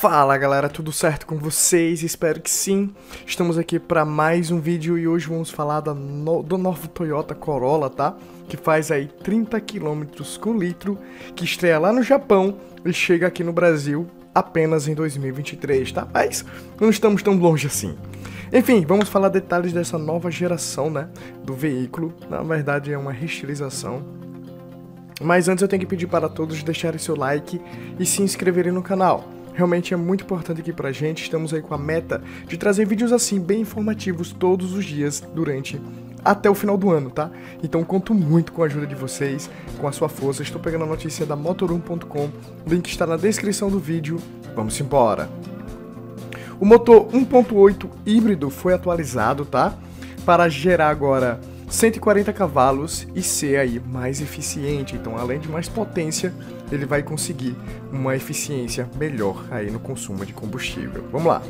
Fala galera, tudo certo com vocês? Espero que sim. Estamos aqui para mais um vídeo e hoje vamos falar no, do novo Toyota Corolla, tá? Que faz aí 30 km com litro, que estreia lá no Japão e chega aqui no Brasil apenas em 2023, tá? Mas não estamos tão longe assim. Enfim, vamos falar detalhes dessa nova geração, né, do veículo. Na verdade é uma restilização. Mas antes eu tenho que pedir para todos deixarem seu like e se inscreverem no canal. Realmente é muito importante aqui pra gente, estamos aí com a meta de trazer vídeos assim, bem informativos todos os dias durante até o final do ano, tá? Então conto muito com a ajuda de vocês, com a sua força. Estou pegando a notícia da motor1.com, link está na descrição do vídeo. Vamos embora. O motor 1.8 híbrido foi atualizado, tá? Para gerar agora 140 cavalos e ser aí mais eficiente. Então, além de mais potência, ele vai conseguir uma eficiência melhor aí no consumo de combustível. Vamos lá.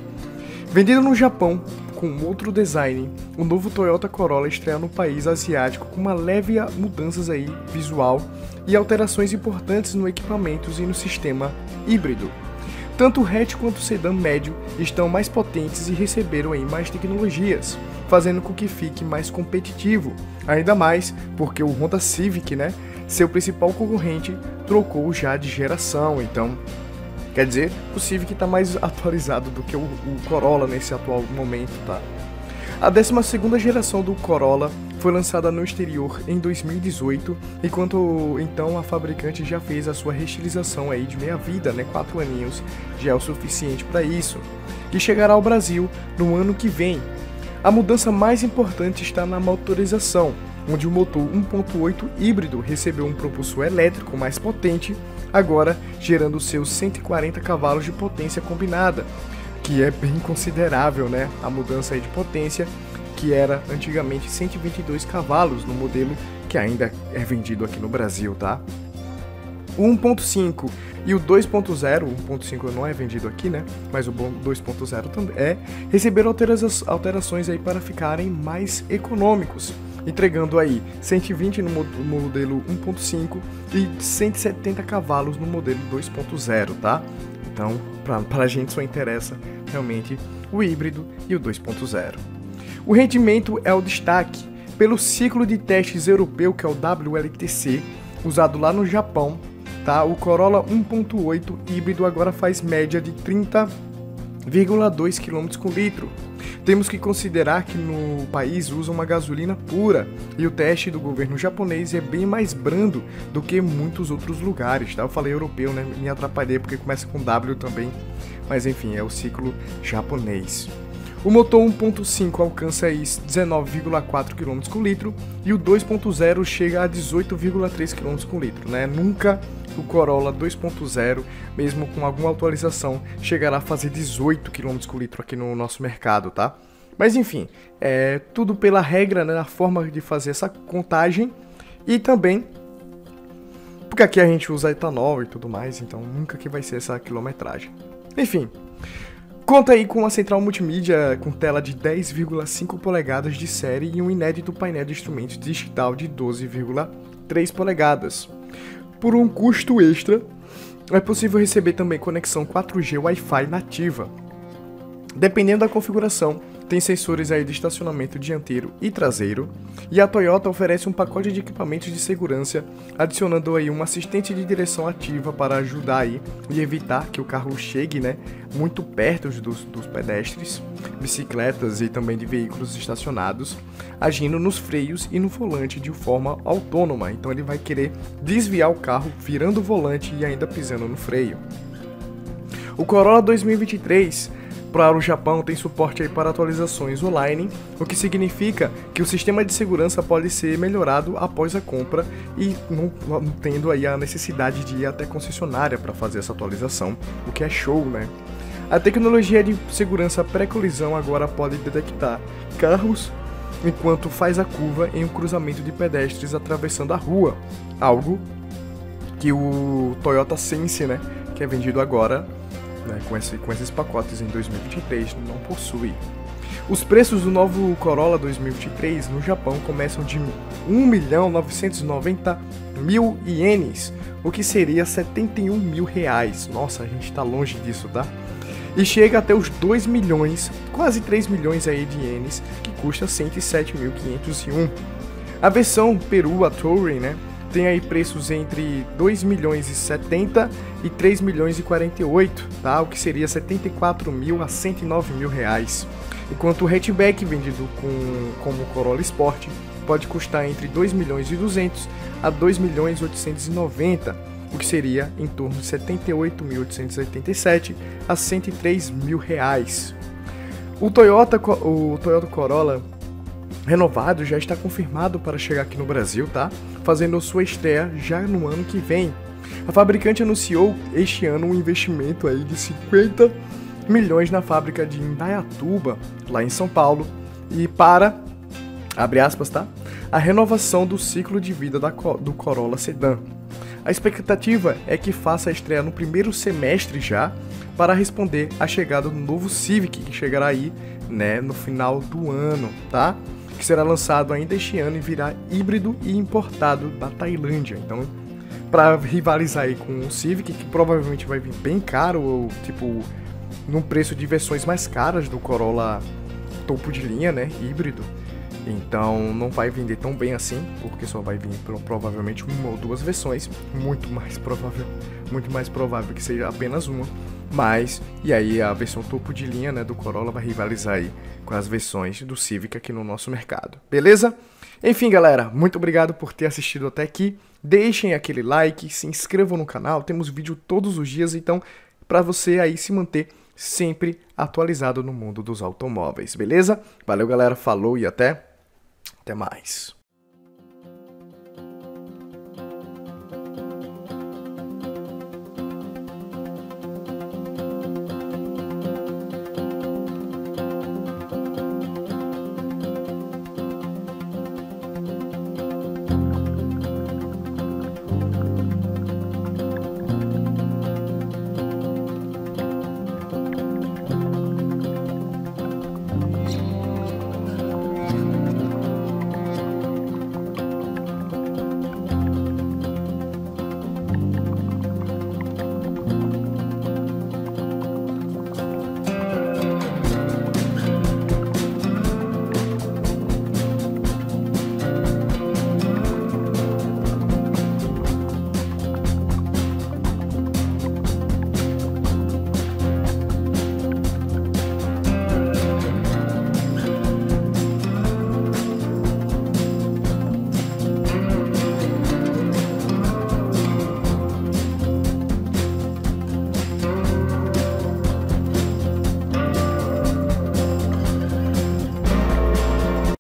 Vendido no Japão com outro design, o novo Toyota Corolla estreia no país asiático com uma leve mudanças aí visual e alterações importantes no equipamentos e no sistema híbrido. Tanto o hatch quanto o sedã médio estão mais potentes e receberam aí mais tecnologias fazendo com que fique mais competitivo. Ainda mais porque o Honda Civic, né, seu principal concorrente, trocou já de geração. Então, quer dizer, o Civic está mais atualizado do que o, o Corolla nesse atual momento, tá? A 12 geração do Corolla foi lançada no exterior em 2018, enquanto então a fabricante já fez a sua restilização aí de meia vida, né, 4 aninhos, já é o suficiente para isso, que chegará ao Brasil no ano que vem, a mudança mais importante está na motorização, onde o motor 1.8 híbrido recebeu um propulsor elétrico mais potente, agora gerando seus 140 cavalos de potência combinada, que é bem considerável, né? A mudança de potência, que era antigamente 122 cavalos no modelo que ainda é vendido aqui no Brasil, tá? O 1.5 e o 2.0, o 1.5 não é vendido aqui, né? Mas o 2.0 também é, receberam alterações aí para ficarem mais econômicos, entregando aí 120 no modelo 1.5 e 170 cavalos no modelo 2.0, tá? Então, para a gente só interessa realmente o híbrido e o 2.0. O rendimento é o destaque pelo ciclo de testes europeu, que é o WLTC, usado lá no Japão tá? O Corolla 1.8 híbrido agora faz média de 30,2 km com litro. Temos que considerar que no país usa uma gasolina pura e o teste do governo japonês é bem mais brando do que muitos outros lugares, tá? Eu falei europeu, né? Me atrapalhei porque começa com W também, mas enfim, é o ciclo japonês. O motor 1.5 alcança 19,4 km por litro e o 2.0 chega a 18,3 km por litro, né? Nunca o Corolla 2.0, mesmo com alguma atualização, chegará a fazer 18 km por litro aqui no nosso mercado, tá? Mas enfim, é tudo pela regra, né, a forma de fazer essa contagem e também porque aqui a gente usa etanol e tudo mais, então nunca que vai ser essa quilometragem. Enfim, Conta aí com uma central multimídia com tela de 10,5 polegadas de série e um inédito painel de instrumentos digital de 12,3 polegadas. Por um custo extra, é possível receber também conexão 4G Wi-Fi nativa. Dependendo da configuração, tem sensores aí de estacionamento dianteiro e traseiro, e a Toyota oferece um pacote de equipamentos de segurança, adicionando aí um assistente de direção ativa para ajudar aí e evitar que o carro chegue, né, muito perto dos, dos pedestres, bicicletas e também de veículos estacionados, agindo nos freios e no volante de forma autônoma. Então ele vai querer desviar o carro virando o volante e ainda pisando no freio. O Corolla 2023 para o Japão tem suporte aí para atualizações online, o que significa que o sistema de segurança pode ser melhorado após a compra e não, não tendo aí a necessidade de ir até concessionária para fazer essa atualização, o que é show, né? A tecnologia de segurança pré-colisão agora pode detectar carros enquanto faz a curva em um cruzamento de pedestres atravessando a rua, algo que o Toyota Sense, né, que é vendido agora, né, com, esse, com esses pacotes em 2023, não possui. Os preços do novo Corolla 2023 no Japão começam de 1.990 mil ienes, o que seria 71 mil reais. Nossa, a gente está longe disso, tá? e chega até os 2 milhões, quase 3 milhões aí de ienes, que custa 107.501. A versão Perua Touring, né, tem aí preços entre 2 milhões e 70 e 3 milhões e 48, tá? O que seria 74 mil a 109 mil reais. Enquanto o hatchback vendido com, como Corolla Sport pode custar entre 2 milhões e 200 a 2 milhões e 890, o que seria em torno de 78.887 a 103 mil reais. O Toyota, o Toyota Corolla renovado já está confirmado para chegar aqui no Brasil, tá? Fazendo sua estreia já no ano que vem. A fabricante anunciou este ano um investimento aí de 50 milhões na fábrica de Indaiatuba, lá em São Paulo, e para, abre aspas, tá? A renovação do ciclo de vida da, do Corolla Sedan. A expectativa é que faça a estreia no primeiro semestre já, para responder à chegada do novo Civic, que chegará aí, né, no final do ano, tá? que será lançado ainda este ano e virá híbrido e importado da Tailândia. Então, para rivalizar aí com o Civic, que provavelmente vai vir bem caro, ou tipo, num preço de versões mais caras do Corolla topo de linha, né, híbrido. Então não vai vender tão bem assim, porque só vai vir provavelmente uma ou duas versões, muito mais provável, muito mais provável que seja apenas uma. Mas, e aí a versão topo de linha né, do Corolla vai rivalizar aí com as versões do Civic aqui no nosso mercado, beleza? Enfim, galera, muito obrigado por ter assistido até aqui. Deixem aquele like, se inscrevam no canal, temos vídeo todos os dias, então para você aí se manter sempre atualizado no mundo dos automóveis, beleza? Valeu, galera, falou e até até mais.